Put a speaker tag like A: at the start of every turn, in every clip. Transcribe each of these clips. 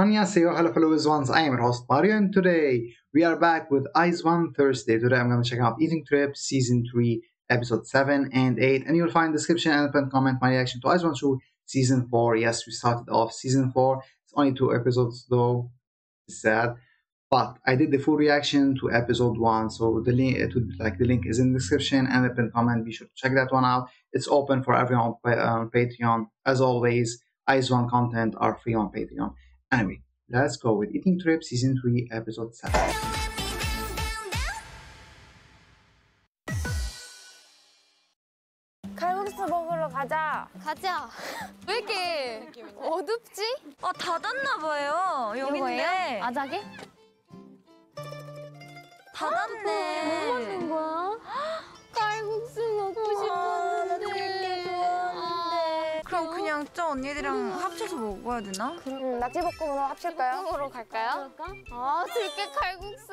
A: Annyeonghaseyo, hello fellow ones, I am your host Mario and today we are back with Eyes One Thursday. Today I'm going to check out Eating Trip Season 3 Episode 7 and 8 and you'll find description and pinned comment my reaction to Eyes One 2 Season 4. Yes, we started off Season 4. It's only two episodes though. Sad. But I did the full reaction to episode 1 so the link it would like the link is in the description and the pinned comment. Be sure to check that one out. It's open for everyone on Patreon. As always, Eyes One content are free on Patreon. Anyway, let's go with Eating Trip Season 3 Episode 7.
B: 칼국수 먹으러 가자.
C: 가자. 왜 이렇게 어둡지?
B: 아 닫았나 봐요. 여긴데.
C: 아자게?
B: 닫았네.
C: 뭐 먹는 거야? 칼국수 먹고 싶었는데. 아,
B: 그럼 언니들이랑 합쳐서 먹어야 되나?
D: 음, 낙지볶음으로 합칠까요?
C: 으로 갈까요? 아, 들깨 칼국수.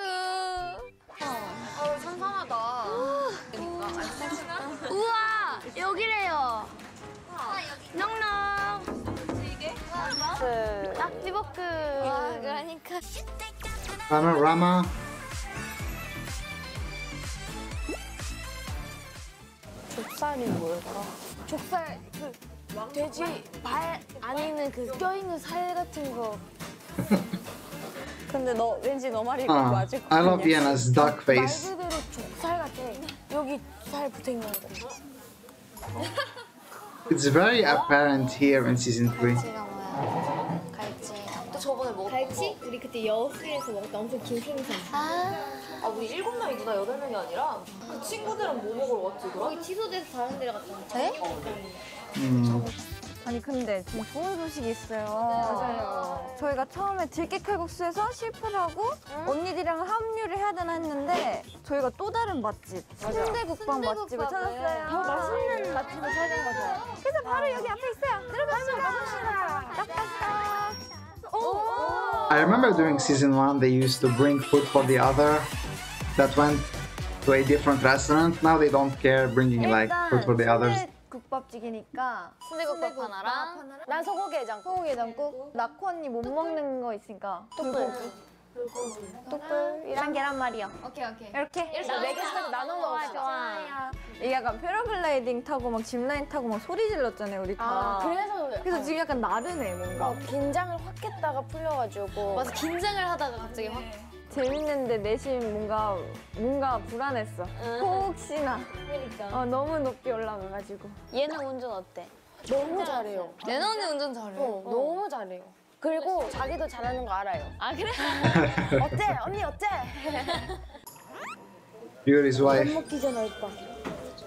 B: 아 상상하다. 그러니까.
C: 우와, 여기래요. 넉넉.
D: 그
C: 낙지볶음. 아, 그러니까.
A: Panorama.
D: 족살이 뭘까?
C: 족살, 그, 돼지 발 안에 있는 그 껴있는 살 같은 거.
D: 근데 너 왠지 너 말이
A: Ah,
D: 맞을 것
A: I
D: 같냐?
A: love Vienna's duck
C: 말
A: face.
C: 그대로 족살 같아. 여기 살 붙어 있는 거.
A: It's very apparent here in Season 3.
C: 갈치가 뭐야? 갈치. 또 저번에 먹었던
E: 갈치? 우리 그때 여수에서 먹었던 엄청 긴 생선.
C: 아,
E: 아 우리 일곱 명이구나 여덟 명이 아니라 그 친구들은 뭐 먹으러 왔지 그럼? 거기 취소돼서 다른 데로 갔잖아.
C: 네?
A: Mm.
B: 아니 근데 지금 좋은 소식이 있어요.
C: 맞아요.
B: 저희가 처음에 들깨 칼국수에서 실패를 하고 언니들이랑 합류를 해야 되나 했는데 저희가 또 다른 맛집 순대국밥 맛집을 찾았어요.
C: 더
B: 맛있는 맛집을 찾은 거죠. 그래서 바로 여기 앞에 있어요. 들어갑시다. 딱딱딱. 오.
A: I remember during Season 1 they used to bring food for the other that went to a different restaurant. Now they don't care bringing like food for the others.
B: 국밥찌개니까
C: 순대국밥 하나랑
D: 난 소고기 해장.
B: 소고기 해장국? 나코 언니 못 먹는 거 있으니까 불고기. 뚝불이랑 계란말이요
C: 오케이 오케이.
B: 이렇게?
D: 네 개씩 나눠 먹읍시다.
B: 좋아 이게 약간 패러글라이딩 타고 막 짚라인 타고 막 소리 질렀잖아요 우리 다.
D: 아,
C: 그래서
B: 그래서 지금 약간 나르네 뭔가.
D: 어, 긴장을 확 했다가 풀려가지고.
C: 맞아 긴장을 하다가 갑자기 확
B: 재밌는데 내심 뭔가 뭔가 불안했어 혹시나
C: 그러니까.
B: 어, 너무 높이 올라가가지고
C: 얘는 운전 어때?
D: 너무 잘해요.
C: 내는 언니 운전 잘해.
D: 어, 너무 잘해요. 그리고 자기도 잘하는 거 알아요.
C: 아 그래?
D: 어때? 언니 어때?
A: Yuri's wife.
D: 먹기 전 얼빠.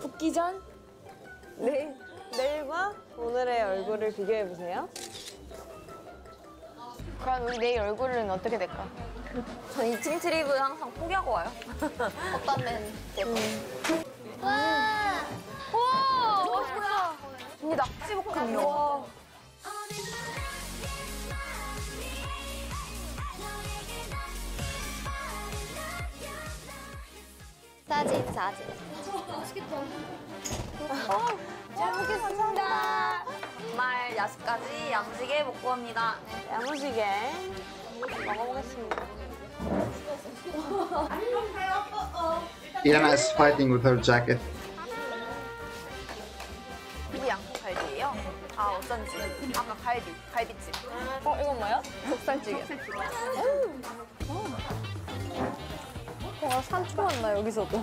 D: 붓기 전?
F: 네, 내일과 오늘의 얼굴을 비교해 보세요.
D: 그럼 우리 내일 얼굴은 어떻게 될까?
F: 전 2층 트립을 항상 포기하고 와요.
C: 어떤 맨? 와. 와. 멋있다.
B: 언니 낙지 볶음요
C: 사진 사진.
B: 잘 먹겠습니다
F: 말 야식까지 양지게 먹고 갑니다. 야무지게 먹어보겠습니다.
A: Vienna is fighting with her jacket.
F: 이게 양갈비예요. 아 어쩐지 아까 갈비, 갈비찜.
D: 어, 이건 뭐야?
F: 목살찌개.
D: 와, 산초 맛나 여기서도.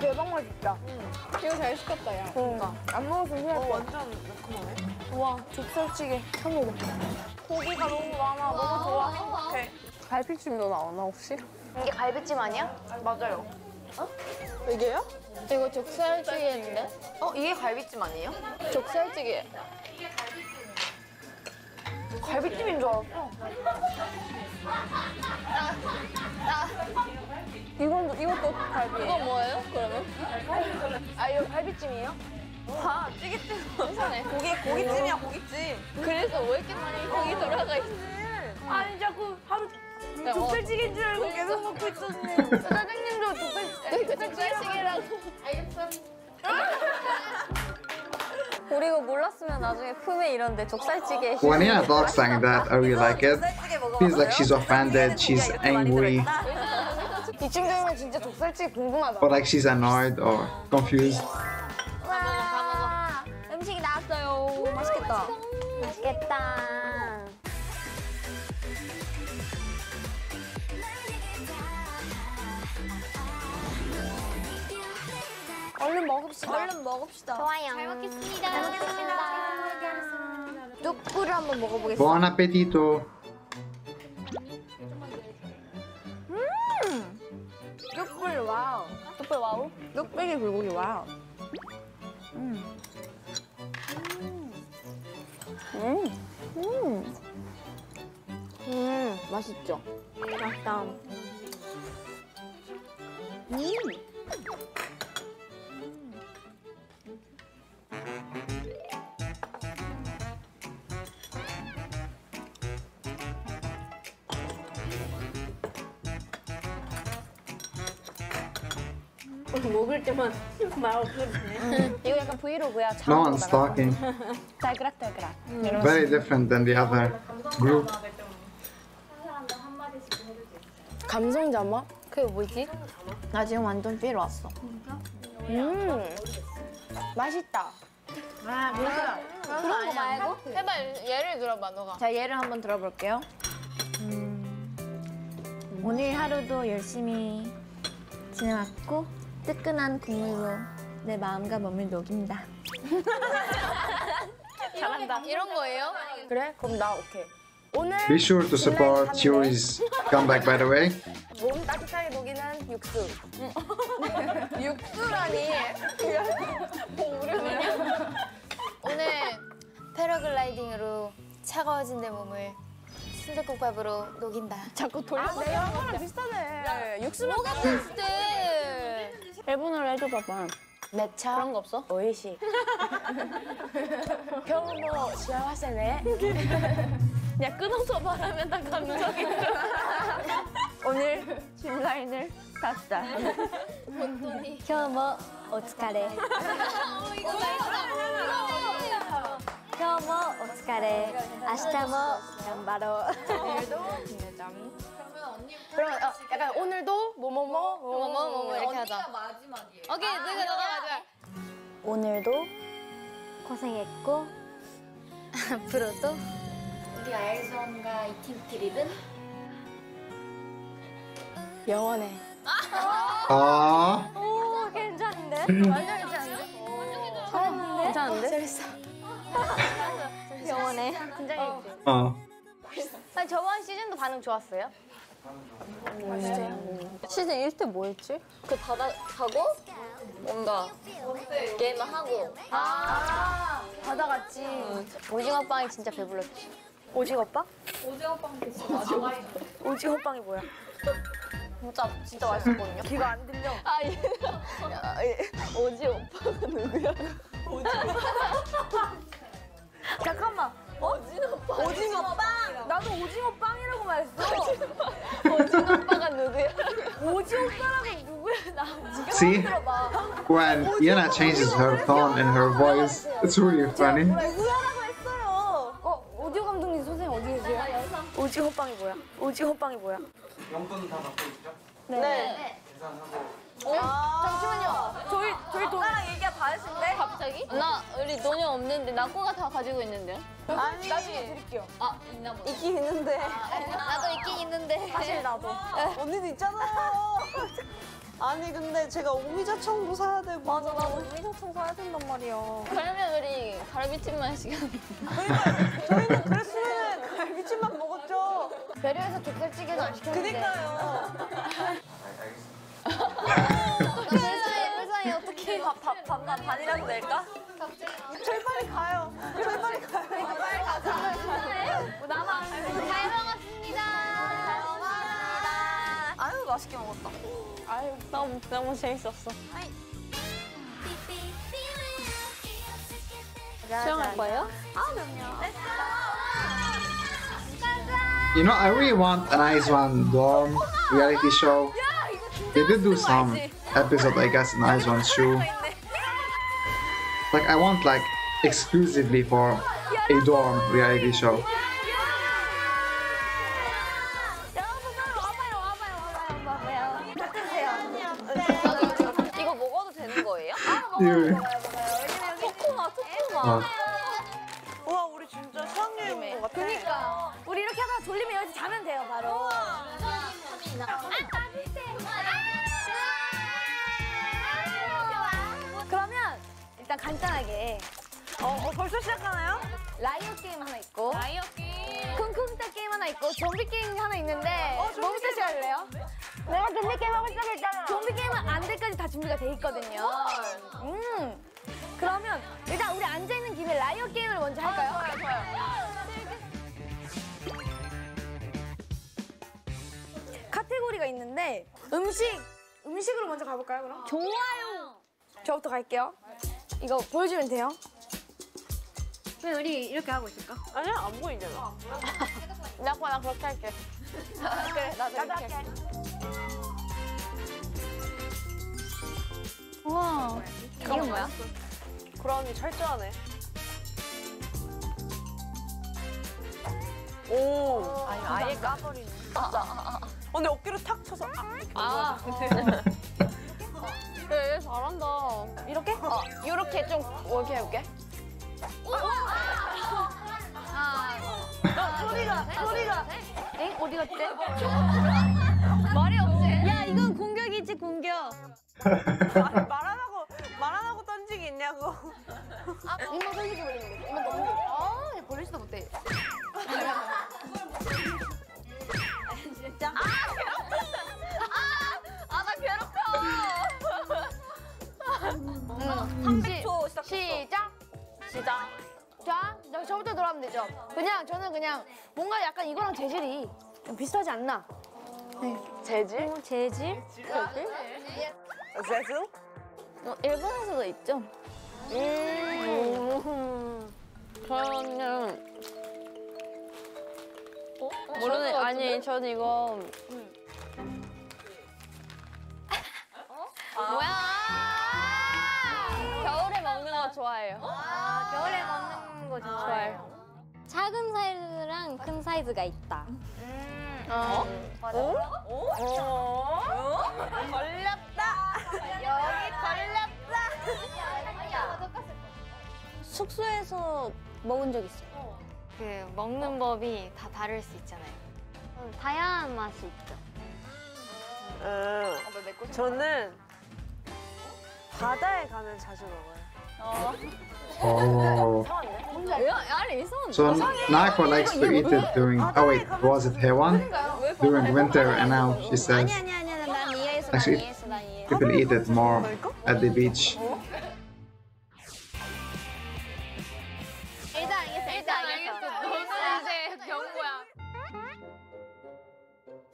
B: 대박 맛있다
D: 이거 잘 시켰다, 야.
B: 그러니까 안 먹었으면 후회할 뻔
F: 완전 매콤하네.
B: 우와 족살찌개 처음 먹어
F: 고기가 너무 많아. 너무 좋아. 행복해.
D: 갈비찜도 나오나, 혹시?
C: 이게 갈비찜 아니야?
F: 맞아요.
D: 이게요?
C: 이거 족살찌개인데?
F: 어 이게 갈비찜 아니에요?
D: 족살찌개.
F: 갈비찜인 줄 알았어.
B: 이건, 이것도 갈비예요
D: 이건 뭐예요, 그러면?
B: 아 이거 갈비찜이에요?
F: 아 찌개찜. 괜찮네. 고기 고기찜이야 고기찜.
D: 그래서 왜 이렇게 많이 고기 들어가 있어?
B: 아니 자꾸 하루
D: 어.
B: 족살찌개인 줄 알고 계속 먹고 있었네 짜장님도 족살
D: 족살찌개라고.
C: 알겠어.
B: 우리 이거 몰랐으면 나중에 품에 이런데 족살찌개.
A: When Yana talks like that, I really like it. Feels like she's offended, she's angry,
C: 이쯤 되면 진짜 독살찌개 궁금하다.
A: or like she's annoyed or confused.
B: 와, 음식이 나왔어요. 맛있겠다.
D: 맛있겠다.
C: 얼른 먹읍시다.
B: 얼른 먹읍시다.
D: 좋아요. 잘 먹겠습니다. 잘 먹겠습니다.
C: 뚝불을 한번 먹어보겠습니다.
A: Buon appetito!
B: 뚝불 와우. 뚝불 와우? 뚝배기 불고기 와우. 음.
C: 음, 맛있죠?
B: 맛있다.
C: 먹을 때만 말 없어지네.
D: 이거 약간 브이로그야.
A: No one's talking.
D: 달그락달그락.
A: Very different than the other group.
C: 감성 자막?
D: 그게 뭐지?
B: 나 지금 완전 삐로 왔어.
C: 음, 맛있다.
B: 아,
D: 그런 거 말고?
C: 해봐, 예를 들어봐, 너가.
B: 자, 예를 한번 들어볼게요. 음, 오늘 하루도 열심히 지내왔고 뜨끈한 국물로 내 마음과 몸을 녹인다.
C: 잘한다. 이런 거예요? 그래? 그럼 나 오케이. 오늘
A: Be sure to support Yuri's comeback, by the way.
C: 몸 따뜻하게 녹이는 육수. 육수라니.
D: 오늘 패러글라이딩으로 차가워진 내 몸을 순대국밥으로 녹인다.
C: 자꾸 돌려서. 아, 내가 거랑 비슷하네. 육수만 먹었을 때.
B: 일본어로 해줘봐봐.
C: 매차. 그런 거 없어? 오이시. 경모 시아와세네.
B: 야 끊어서 말하면 다 감정이 오늘 짚라인을 탔다.
D: 今日もお疲れ。今日もお疲れ。明日も頑張ろう。
C: 그러면 어, 약간 오늘도 뭐뭐뭐 뭐뭐뭐
D: 뭐뭐
C: 이렇게 하자. 오케이, 내가 너가 맞아.
D: 오늘도 고생했고 앞으로도 우리 아이즈원과 이팀 트립은
C: 영원해.
A: Aww.
B: 오 괜찮은데?
C: 괜찮은데?
D: 재밌어.
B: 영원해.
C: 굉장히.
A: Oh.
D: 아니, 저번 시즌도 반응 좋았어요?
B: 시즌 1 때 뭐였지?
E: 그 바다 가고 뭔가 게임을 하고
C: 아, 바다 같지.
D: 오징어 빵이 진짜 배불렀지.
C: 오징어 빵? 오징어 빵 오징어 빵이 뭐야?
E: 진짜 진짜 맛있었거든요.
C: 귀가 안 들려.
E: 아 예. 오지 오빠가 누구야?
C: 잠깐만.
E: 오진 오빠.
C: 오징어 빵. 나도 오징어 빵이라고 말했어.
E: 오빠가 누구야?
C: 오징어 빵은 누구야? 나
A: See? When Yana changes her tone and her voice, it's really funny.
C: 누구야라고 했어요. 어, 오디오 감독님 선생님 어디 계세요? 오징어 빵이 뭐야? 오징어 빵이 뭐야?
E: 네.
C: 잠시만요. 저희 저희 동아랑 얘기가 다르신데?
E: 갑자기? 나 우리 돈이 없는데 나 꼬가 다 가지고 있는데요?
C: 아니 나중에 드릴게요.
E: 아 있나 보다.
C: 있긴 있는데.
D: 나도 있긴 있는데.
C: 사실 나도.
G: 언니도 있잖아요. 아니 근데 제가 오미자청도 사야 되고
B: 맞아 나 오미자청 사야 된단 말이야.
E: 그러면 우리 갈비찜만 시간.
G: 저희는 그랬으면 갈비찜만 먹었죠.
C: 배려해서 족살찌개도 안 시켰는데.
G: 그니까요.
D: 불쌍해, 불쌍해. 어떡해.
B: 밥, 밥, 밥만 반이라도 낼까?
G: 저희 빨리 가요. 저희 빨리 가요.
D: 잘 먹었습니다.
B: 아유 맛있게 먹었다. 아유 너무 너무 재밌었어. 수영할 거예요?
A: You know, I really want an Ice One dorm reality show. They did do some episode, I guess, in Ice One shoe. Like, I want like exclusively for a dorm reality show. You-
E: 초코마, 초코마.
A: 어,
F: 와 우리 진짜 수학여행 온 것 같아.
C: 그니까 우리 이렇게 하다가 졸리면 여기서 자면 돼요 바로. 간단하게
F: 어, 어, 벌써 시작하나요?
C: 라이어 게임 하나 있고
E: 라이어 게임.
C: 쿵쿵따 게임 하나 있고 좀비 게임 하나 있는데 뭐부터 시작할래요? 내가 좀비 게임 하고 시작했잖아. 좀비 게임은 안대까지 다 준비가 돼 있거든요. 음. 그러면 일단 우리 앉아 있는 김에 라이어 게임을 먼저 할까요?
E: 좋아요, 좋아요.
C: 카테고리가 있는데 음식 음식으로 먼저 가볼까요 그럼? 좋아요. 저부터 갈게요. 이거 보여주면 돼요. 그럼 우리 이렇게 하고 있을까?
F: 아니야 안 보이잖아.
E: 나, 나 그렇게 할게. 그래, 나도 이렇게 할게.
C: 와. 이건 뭐야?
F: 그러니 철저하네. 오.
E: 아니, 아예 까버리네.
F: 어, 근데 어깨로 탁 쳐서 아,
E: 아, 얘 잘한다.
C: 이렇게?
E: 어, 이렇게 좀 이렇게 해볼게.
C: 소리가 소리가. 에? 어디 갔지?
E: 말이 없지?
C: 야 이건 공격이지 공격.
F: 말- 말안 하고 말 안 하고 던지기 있냐고.
C: 이만 돌리기 버리는 거지. 이만 돌리기.
E: 아, 얘 벌리지도 못해.
C: 진짜?
E: 아, 시작.
C: 자, 나 저부터 돌아가면 되죠. 그냥 저는 그냥 뭔가 약간 이거랑 재질이 좀 비슷하지 않나?
E: 재질?
C: 재질?
F: 재수?
E: 어, 일본에서도 있죠? 음. 저는 모르는 아니 저는 이거 뭐야? 겨울에 먹는 거 좋아해요.
C: 겨울에 먹는 거
E: 좋아해요.
H: 작은 사이즈랑 큰 사이즈가 있다.
E: 어?
F: 걸렸다.
C: 여기 걸렸다.
H: 숙소에서 먹은 적 있어요. 그 먹는 법이 다 다를 수 있잖아요. 음, 다양한 맛이 있죠.
F: 음, 저는 바다에 가면 자주 먹어요.
A: Oh. So Nako likes to eat it during. Oh wait, was it Hewan? During winter, and now she says Actually- people eat it more at the beach.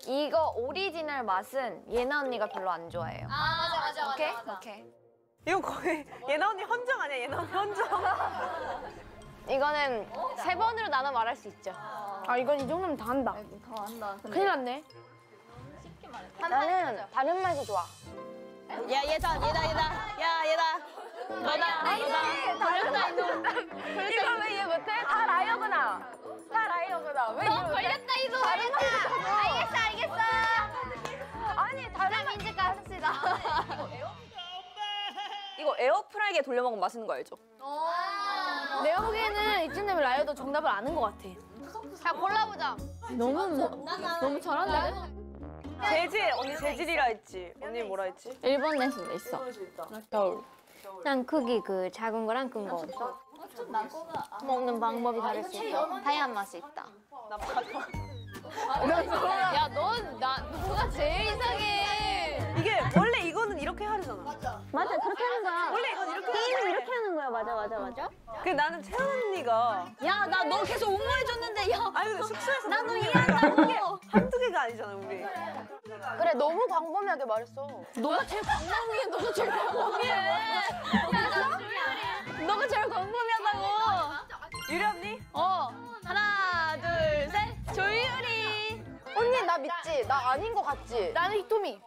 B: 이거 오리지널 맛은 예나 언니가 별로 안 좋아해요.
H: 아 맞아 맞아
B: 오케이? 오케이.
F: 이거 거의 예나 언니 헌정 아니야? 예나 언니 헌정.
E: 이거는 세 번으로 나눠 말할 수 있죠.
C: 아 이건 이 정도면 다 한다.
B: 더 한다.
C: 큰일 났네.
E: 나는 다른 맛이 좋아.
F: 야 얘다 얘다 얘다. 야 얘다.
E: 너다, 너다. 걸렸다, 이놈. 이걸 왜 이해 못해? 다 라이어구나. 다 라이어구나. 왜 이해 못해?
H: 걸렸다 이거 걸렸다. 알겠어 알겠어.
E: 아니, 다른
H: 자 민지가 합시다.
I: 이거 에어프라이기에 돌려 먹으면 맛있는 거 알죠?
C: 내가 보기에는 이쯤 되면 라이어도 정답을 아는 것 같아.
E: 자, 골라보자.
C: 너무 뭐, 너무 잘하는데?
F: 재질 언니 재질이라 했지. 언니 뭐라 했지?
E: 일본에서도 있어. 겨울.
H: 난 크기 그 작은 거랑 큰 거. 먹는 방법이 다를 수 있어. 다양한 맛이 있다.
E: 야, 넌, 나, 너가 제일 이상해.
F: 이게 원래 이렇게 하잖아.
H: 맞아 그렇게 하는 거야.
F: 원래 이건 이렇게
H: 게임은 이렇게 하는 거야. 맞아 맞아 맞아.
F: 그 나는 채연 언니가
H: 야 나 너 계속 옹호해줬는데 야.
F: 아니 근데 숙소에서
H: 나도
F: 먹는
H: 이해한다고.
F: 게 한두 개가 아니잖아 우리.
C: 그래 너무 광범위하게 말했어.
E: 너가 제일 광범위해. 너가 제일 광범위해. 너가 제일 광범위하다고.
F: 유리 언니?
E: 어. 하나, 둘, 셋. 조유리.
C: 언니 나 믿지? 나 아닌 것 같지? 나는 히토미.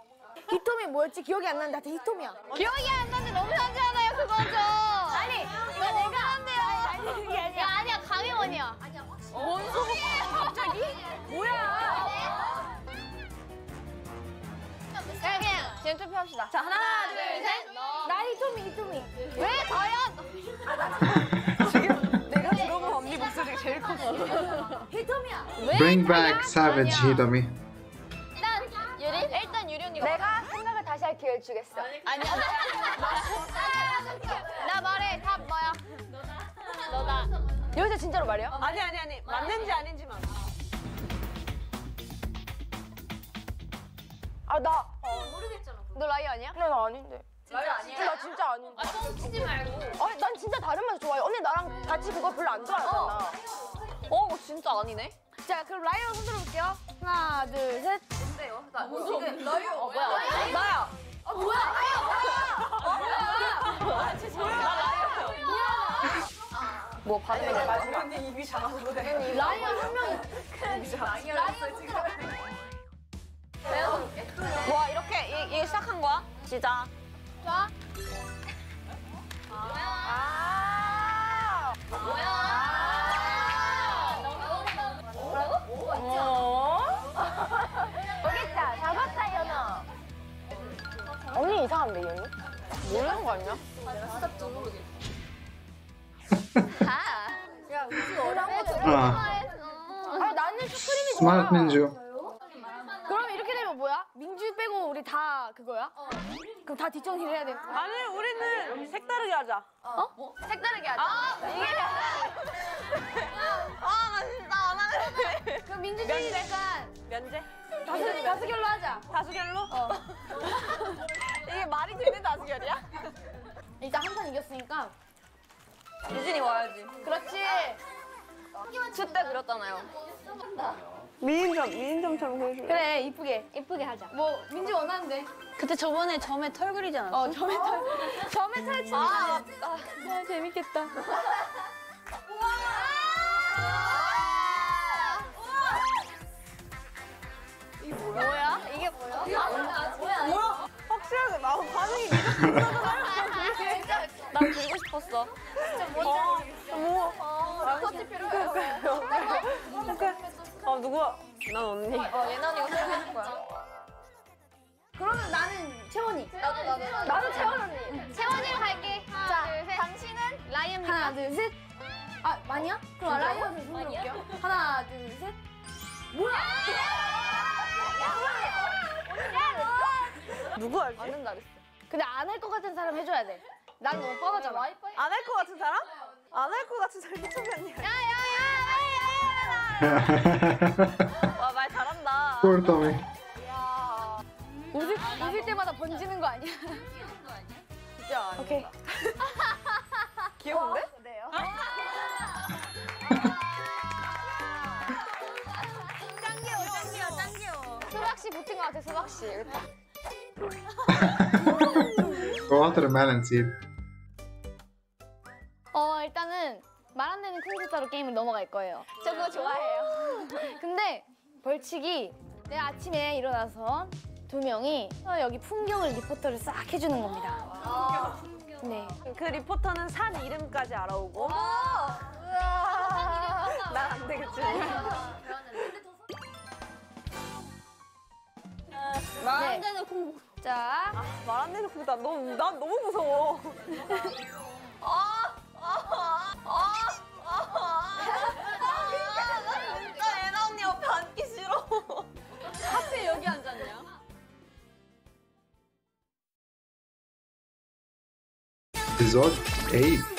C: 히토미 뭐였지? 기억이 안 난다. 나 히토미야.
E: 기억이 안 나는데 너무 하잖아요 그거죠. 아니, 이거 내가 한대요.
C: 아니 아니 아니야 아니야, 강혜원이야. 아니야, 확실히. 뭔 소리예요, 갑자기? 뭐야?
D: 그냥, 그냥 지금
C: 투표합시다. 자, 하나, 둘, 셋. 나 히토미, 히토미. 왜 과연?
F: 지금 내가 들어본 언니 목소리가 제일 커서.
C: 히토미야.
A: Bring back Savage, Hidomi.
C: 일단 유리? 일단 유리 언니. 내가 생각을 다시 할 기회를 주겠어. 아니야. 나 말해. 답 뭐야? 너다. 여기서 진짜로 말이야?
F: 아니 아니 아니 맞는지 아닌지만.
C: 아 나. 너 라이 아니야? 네, 나 아닌데. 진짜 아니야? 나 진짜 아닌데. 아, 뻥 치지 말고. 아니, 난 진짜 다른 맛 좋아해. 언니 나랑 같이 그거 별로 안 좋아하잖아. 어, 이거 진짜 아니네. 자, 그럼 라이어 손 들어볼게요. 하나, 둘, 셋. 뭔데요? 나 지금 라이어 어, 뭐야? 나야. 아, 뭐야? 라이어 뭐야? 뭐야? 나 라이어요. 뭐 반응이 나야?
F: 언니 입이 작아서 그래.
C: 라이어 한 명이
F: 와 이렇게 이, 이게 시작한 거야? 시작.
C: 좋아.
F: 아.
C: 여기 이상한데, 이 언니? 모르는 거 아니야?
A: Ah,
C: 아, 나는 슈크림이 좋아.
A: Smart Ninja.
C: 그럼 이렇게 되면 뭐야? 민주 빼고 우리 다 그거야? 그럼 다 뒷정리를 해야 돼.
F: 아니 우리는 색다르게 하자.
C: 어? 색다르게 하자. 이게
F: 아나 진짜 안 하는데.
C: 그럼 민주주의 약간
F: 면제.
C: 다수 다수결로 하자.
F: 다수결로?
C: 어.
F: 이게 말이 되는 다수결이야?
C: 일단 한 판 이겼으니까.
F: 유진이 와야지.
C: 그렇지.
F: 춥때 그렸잖아요. 미인점 미인점처럼 그려줄래?
C: 그래 이쁘게 이쁘게 하자. 뭐 민주 원하는데.
D: 그때 저번에 점에 털 그리지 않았어?
C: 어 점에 털 점에 털 진짜.
F: 아
C: 아, 재밌겠다.
F: 뭐야? 이게 뭐야? 확실하게 나 반응이 난 그리고 싶었어. 어, 뭐? 아 누구야? 난 언니. 어 얘는 언니가 생각할 거야.
C: 그러면 나는 채원이. 나도 나도. 나도 채원 언니.
D: 채원이랑 갈게. 하나,
C: 자,
D: 둘, 셋.
C: 당신은
D: 라이언
C: 하나 둘 셋. 아 많이야? 그럼 라이언을 손 들어볼게요. 하나 둘 셋.
F: 누구 알지?
C: 안된다 그랬어. 근데 안 할 것 같은 사람 해줘야 돼. 난 너무 뻔하잖아.
F: 안 할 것 같은 사람? 안 할 것 같은 사람 희청이 언니. 와말 잘한다.
A: Poor Tommy.
C: 웃을, 웃을 때마다 번지는 거 아니야?
F: 진짜 아니.
C: 오케이.
F: 귀여운데?
C: 수박 씨 붙은 것 같아 수박 씨. 일단.
A: Watermelon seed.
C: 어 일단은 말 안 되는 콩쿠따로 게임을 넘어갈 거예요. 저 그거 좋아해요. 근데 벌칙이 내가 아침에 일어나서 두 명이 어, 여기 풍경을 리포터를 싹 해주는 겁니다. 네.
F: 그 리포터는 산 이름까지 알아오고. 난 안 되겠지.
C: 말 되는 콩. 자,
F: 말안 되는 거나 너무 난 너무 무서워. 진짜 애나 언니 옆에 앉기 싫어.
D: 하필 여기 앉았냐?
A: Episode 8.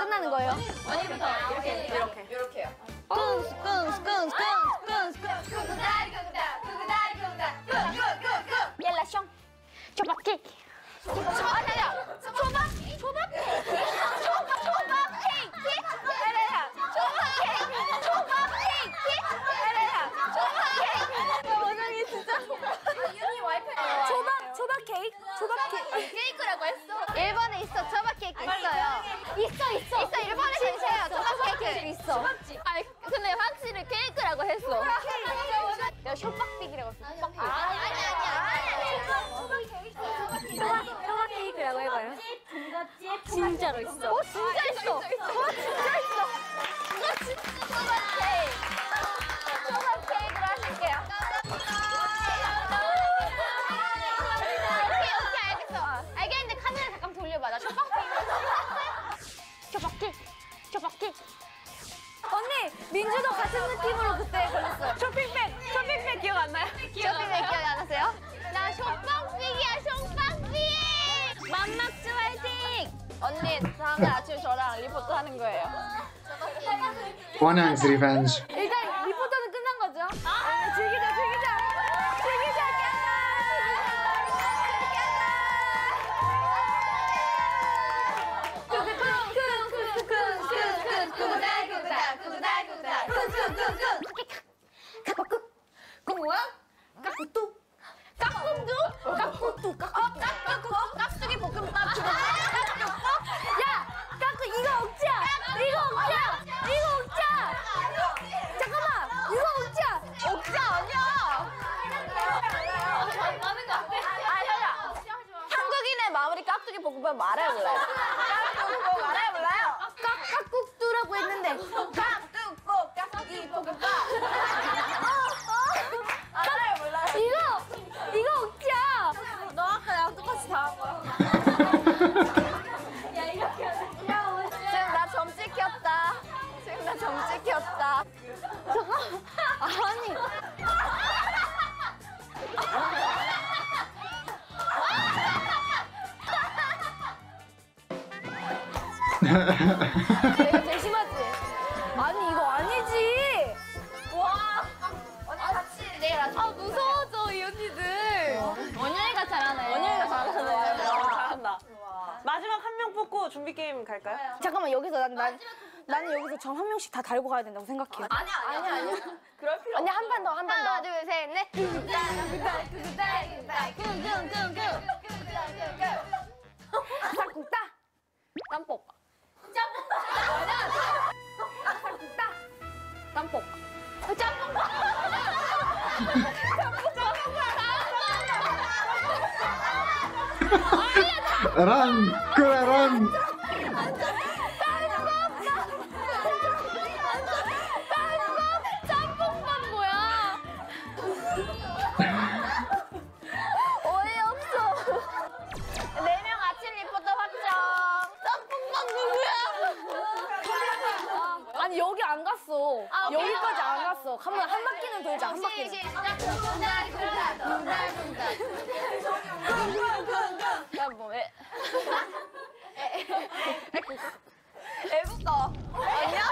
E: 끝나는 거예요? 언니부터 이렇게 이렇게. 이렇게요. 초밥 케이크? 초밥 케이크. 케이크라고 했어? 일본에 있어 초밥 케이크 있어요. 있어 초밥
C: One revenge.
E: 찍혔다. 잠깐. 아니. 내가
F: 준비 게임 갈까요?
E: 잠깐만 여기서 난, 난 나는 여기서 점한 명씩 다 달고 가야 된다고 생각해. 아니야 아니야 아니야. 그럴 필요. 언니 한 판 더 한 판 더. 하나 둘 셋 넷. 싹국다. 짬뽕. 짬뽕. 싹국다. 짬뽕. 짬뽕.
C: Run! Kura, run!
E: 짬뽕밥 뭐야? 어이없어. 네 명 아침 리포터 확정. 짬뽕밥 누구야? 아니 여기 안 갔어. 여기까지 안 갔어. 한 번 한 바퀴는 돌자. 한 바퀴는. 야뭐 왜? 애국가. 아니야?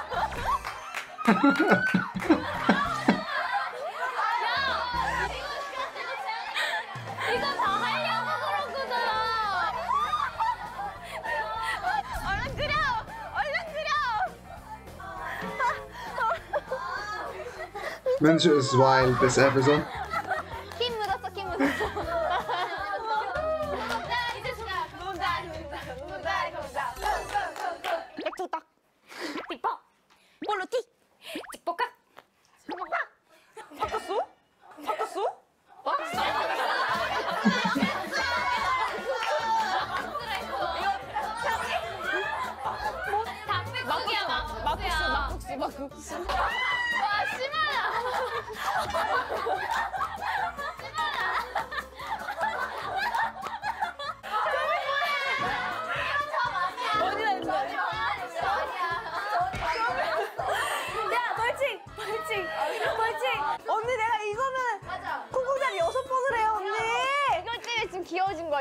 C: 이거 다 하려고 그런 거잖아.
E: 얼른 그려! 얼른 그려!
A: Minju is wild this episode.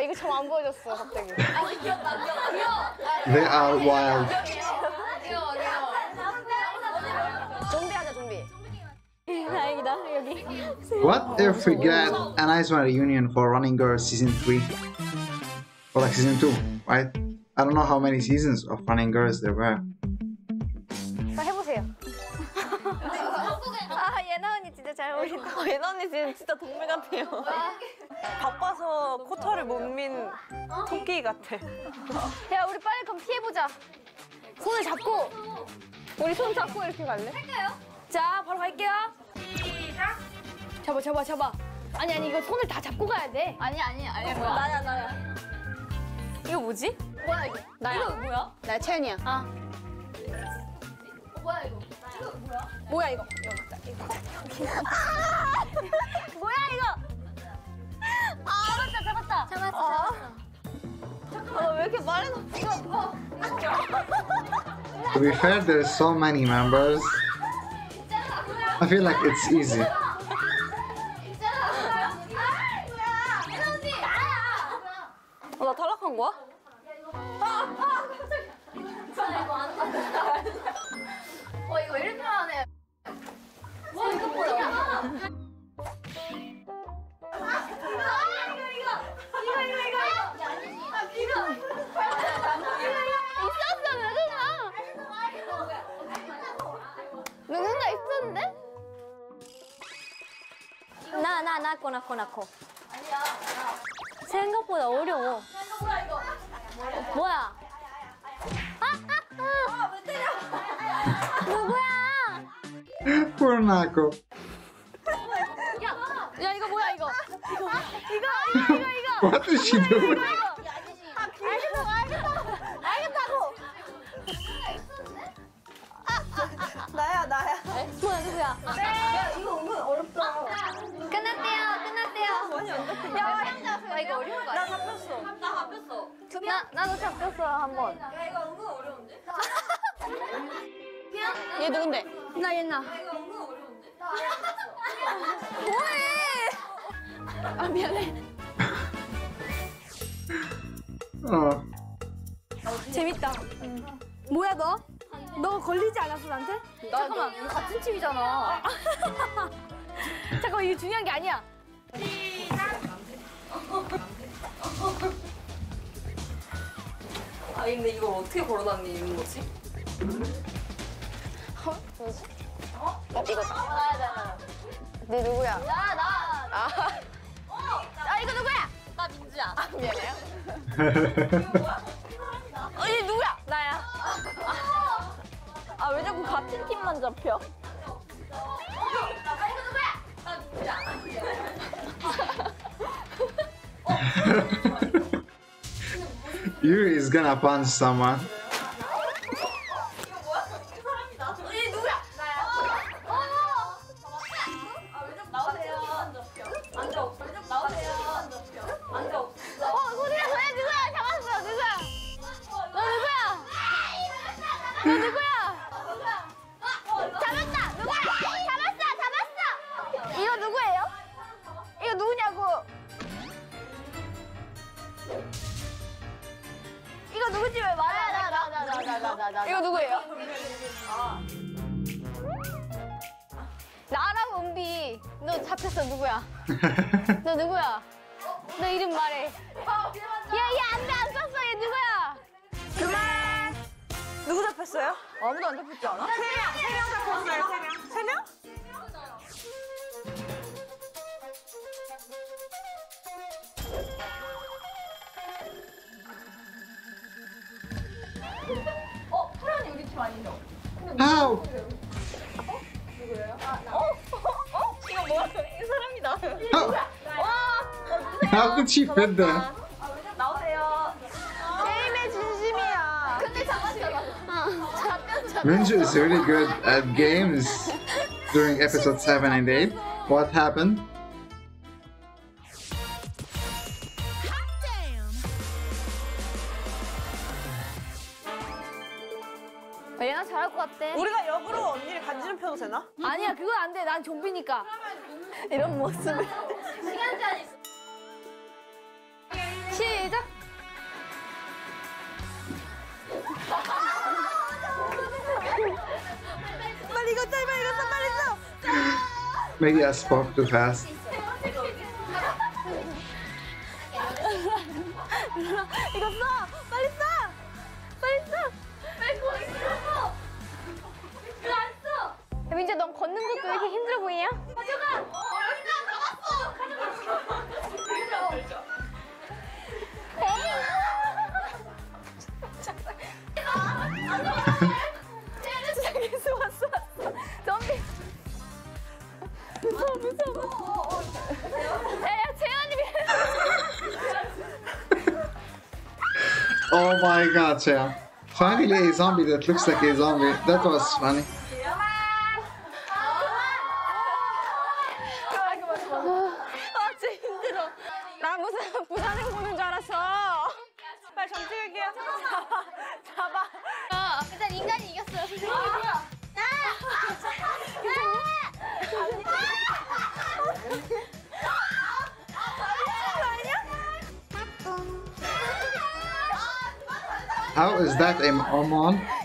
E: 이거
C: 점 안 보여줬어, 갑자기.
A: They are wild.
C: 좀비 하자, 좀비. 다행이다, 여기.
A: What if we get an Ice One reunion for Running Girls season 3? Or like season 2, right? I don't know how many seasons of Running Girls there were.
C: 자, 해보세요. 아, 예나 언니 진짜 잘 어울린다.
G: 예나 언니 지금 진짜 동물 같아요. 바빠서 코털을 못 민 토끼 같아.
C: 야, 우리 빨리 그럼 피해보자. 손을 잡고. 우리 손 잡고 이렇게 갈래? 할까요? 자, 바로 갈게요. 시작. 잡아, 잡아, 잡아. 아니, 아니, 이거 손을 다 잡고 가야 돼. 아니, 아니, 아니, 뭐야. 나야, 나야.
G: 이거 뭐지?
C: 뭐야, 이거? 나야. 이거 뭐야? 나 채연이야. 아. 뭐야, 이거? 이거 뭐야? 뭐야, 이거? 이거 이거?
A: To be fair, there's so many members. I feel like it's easy.
C: 뭐야 누구야? 야, 이거
E: 은근 어렵다.
C: 끝났대요, 끝났대요. 야, 나 이거 어려운 거
E: 나
C: 아니야?
E: 잡혔어.
C: 나 나도 잡혔어 한 번.
G: 얘 누군데?
C: 나 옛날. 뭐해? 아 미안해.
A: Oh.
C: 재밌다. 뭐야 너? 너 걸리지 않았어 나한테? 잠깐만 이거 같은 팀이잖아. 잠깐만 이거 중요한 게 아니야.
G: 아니 근데 이걸 어떻게 걸어다니는 거지?
C: 네 누구야? 나 나. 아. 아 이거 누구야?
G: 나 민주야.
C: 아 미안해요. 아 왜 자꾸 같은 팀만 잡혀?
A: Yuri is gonna someone. How did she fit there?
F: 게임의 진심이야.
H: 근데 잡았잖아. 잡혔 잡.
A: Minju is really good at games during episode 7 and 8. What happened? Maybe I spoke too fast. Oh my god, Chea. Finally a zombie that looks like a zombie. That was funny. Is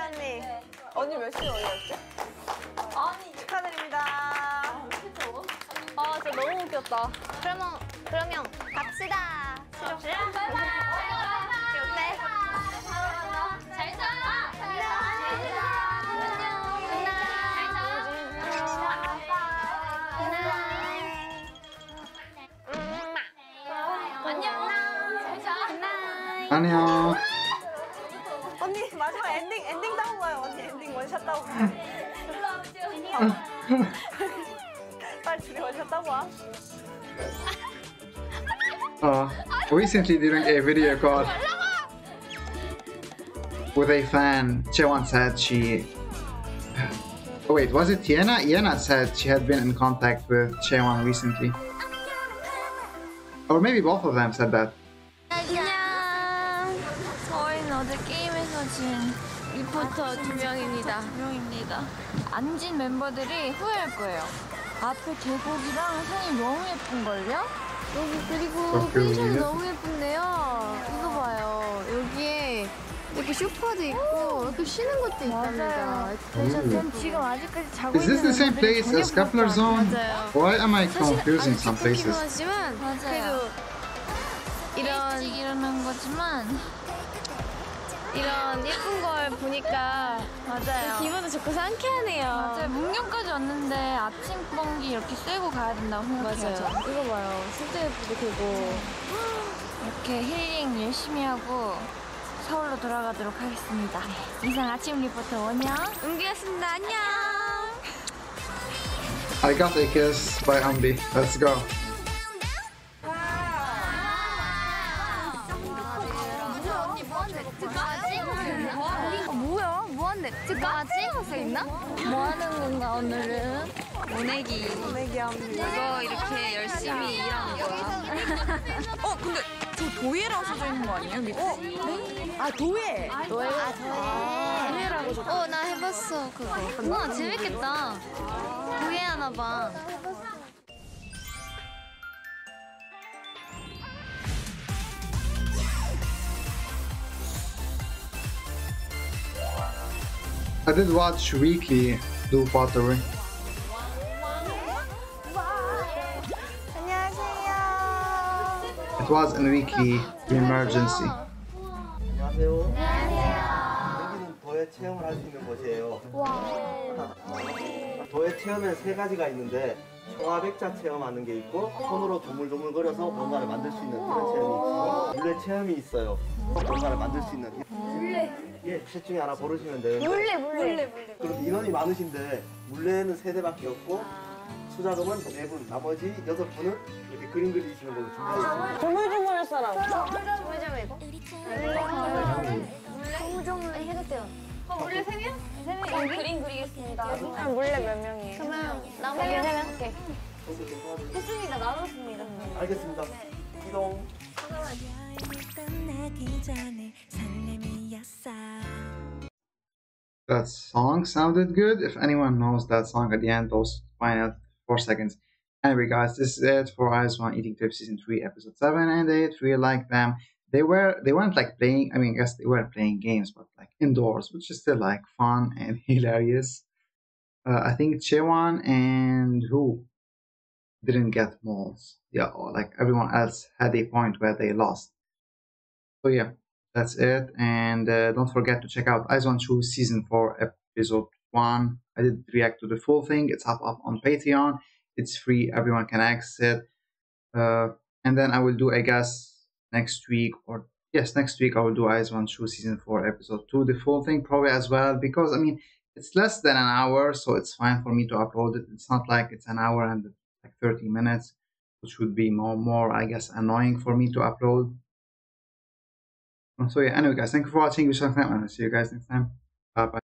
F: 언니. 언니 몇 시에 올렸지?
H: 아니
F: 축하드립니다.
H: 아 진짜 너무 웃겼다. 그러면 그러면 갑시다. 싫어.
F: 원샷 따고 가요. 빨리 둘이 원샷 따고 와.
A: Uh, recently during a video call with a fan, Chewan said she. Oh wait, was it Yena? Yena said she had been in contact with Chewan recently. Or maybe both of them said that.
B: 리포터 두 명입니다. 두 명입니다. 안진 멤버들이 후회할 거예요. 앞에 계곡이랑 산이 너무 예쁜걸요? 여기 그리고
A: 어,
B: 펜션이? 너무 예쁜데요. 이거 봐요. 여기에 이렇게 쇼파도 있고 이렇게 쉬는 것도 있답니다. 펜션 전 지금 아직까지 자고
A: Is this the same place as Kepler Zone?
B: 맞아요.
A: Why am I confusing some places?
B: 하지만 그래도 이런 이러는 거지만 이런 예쁜 걸 보니까 맞아요. 기분도 좋고 상쾌하네요. 맞아요. 문경까지 왔는데 아침 번기 이렇게 쐬고 가야 된다고 생각해요. 맞아요. 이거 봐요. 진짜 예쁘게 되고 이렇게 힐링 열심히 하고 서울로 돌아가도록 하겠습니다. 이상 아침 리포터 원영 은비였습니다. 안녕.
A: I got a kiss by Ambi. Let's go.
B: 뭐야? 무한 넥트까지 할수 있나? 뭐 하는 건가 오늘은? 모내기.
G: 모내기 합니다.
B: 이거 이렇게 열심히 일하는 거야.
F: 어 근데 저 도예라고 써져 있는 거 아니에요? 밑에? 아 도예.
B: 도예. 아, 도예라고 적 어, 나 해봤어, 그거. 우와, 재밌겠다. 도예 하나 봐.
A: I did watch weekly do pottery.
G: 안녕하세요.
A: It was in weekly emergency.
J: 안녕하세요. 여기는 도예 체험을 할 수 있는 곳이에요. 도예 체험엔 세 가지가 있는데 청아백자 체험하는 게 있고 손으로 조물조물 거려서 뭔가를 만들 수 있는 그런 체험이 있고 물레 체험이 있어요. 뭔가를 만들 수 있는? 예, 셋 중에 하나 고르시면 되는데
C: 물레, 물레.
J: 그럼 인원이 많으신데 물레는 세 대밖에 없고 수작업은 네 분, 나머지 여섯 분은 이렇게 그림 그리시는 걸로 준비하겠습니다.
G: 조물조물 사람.
C: 조물조물 해도 돼요.
B: 원래 세 명? 세 명. 그림 그리겠습니다.
G: 아, 물레 몇 명이에요?
B: 그러면 나머지 세 명? 오케이.
C: 했습니다. 나눴습니다.
J: 알겠습니다. 이동.
A: That song sounded good. If anyone knows that song at the end, those final four seconds. Anyway, guys, this is it for Eyes One Eating Tips Season 3, Episode 7 and 8. Really like them. They were they weren't like playing I mean I guess they were playing games, but like indoors, which is still like fun and hilarious. Uh, I think Chewan and who didn't get malls. Yeah, or like everyone else had a point where they lost. So yeah, that's it. And uh, don't forget to check out Eyes on Shoe season four, episode one. I did react to the full thing. It's up up on Patreon. It's free. Everyone can access it. Uh, and then I will do, I guess, next week or yes, next week I will do Eyes on Shoe season four, episode two, the full thing probably as well because I mean it's less than an hour, so it's fine for me to upload it. It's not like it's an hour and like 30 minutes, which would be more more I guess annoying for me to upload. Oh, so yeah, anyway guys, thank you for watching. Wish you luck and I'll see you guys next time. Bye bye.